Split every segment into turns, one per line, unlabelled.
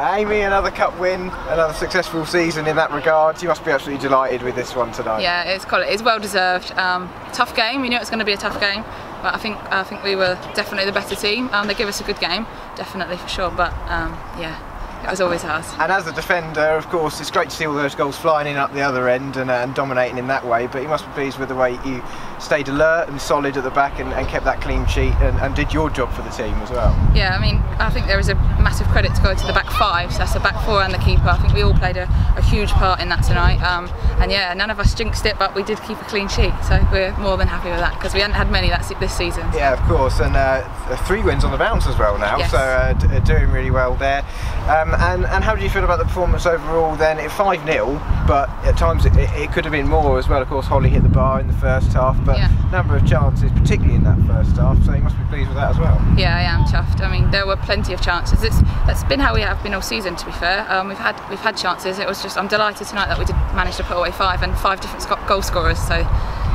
Aimee, another cup win, another successful season in that regard. You must be absolutely delighted with this one tonight.
Yeah, it's. It's well deserved. Um, tough game. We knew it was going to be a tough game, but I think I think we were definitely the better team. Um, they give us a good game, definitely for sure. But um, yeah, it was always ours.
And as a defender, of course, it's great to see all those goals flying in up the other end and, uh, and dominating in that way. But you must be pleased with the way you stayed alert and solid at the back and, and kept that clean sheet and, and, did your job for the team as well.
Yeah, I mean, I think there is a massive credit to go to the back five. So that's the back four and the keeper. I think we all played a, a huge part in that tonight. Um, and yeah, none of us jinxed it, but we did keep a clean sheet. So we're more than happy with that because we hadn't had many that this season.
Yeah, of course. And uh, three wins on the bounce as well now.
Yes.
So uh, doing really well there. Um, and, and how do you feel about the performance overall then? 5 0, but at times it, it, could have been more as well. Of course, Holly hit the bar in the first half, but
yeah.
number of chances, particularly in that first half, so you must be pleased with that as well.
Yeah, I am chuffed. I mean, there were plenty of chances. It's that's been how we have been all season. To be fair, um, we've had we've had chances. It was just I'm delighted tonight that we did manage to put away five and five different goal scorers. So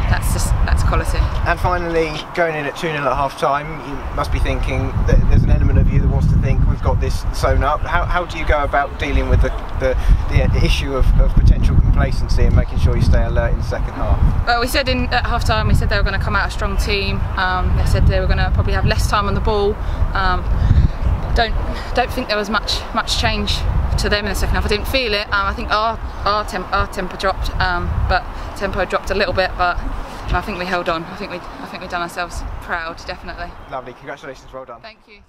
that's just that's quality.
And finally, going in at 2 0 at half time, you must be thinking that there's an element of you that wants to think we've got this sewn up. How, how do you go about dealing with the, the, the issue of, of, potential complacency and making sure you stay alert in the second half?
Well, we said in, at half time, we said they were going to come out a strong team. Um, they said they were going to probably have less time on the ball. Um, don't don't think there was much much change to them in the second half. I didn't feel it. Um, I think our our, temp, our tempo dropped, um, but tempo dropped a little bit. But I think we held on. I think we I think we done ourselves proud, definitely.
Lovely. Congratulations. Well done.
Thank you.